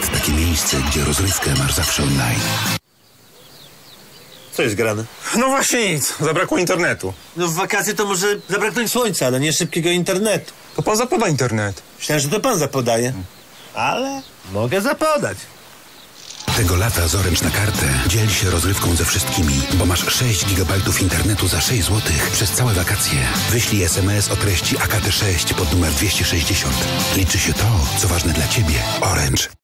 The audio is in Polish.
jest takie miejsce, gdzie rozrywkę masz zawsze online. Co jest grane? No właśnie nic, zabrakło internetu. No w wakacje to może zabraknąć słońca, ale nie szybkiego internetu. To pan zapoda internet. Myślałem, że to pan zapodaje. Hmm. Ale mogę zapodać. Tego lata z Orange na kartę dziel się rozrywką ze wszystkimi, bo masz 6 GB internetu za 6 zł przez całe wakacje. Wyślij SMS o treści AKT6 pod numer 260. Liczy się to, co ważne dla Ciebie. Orange.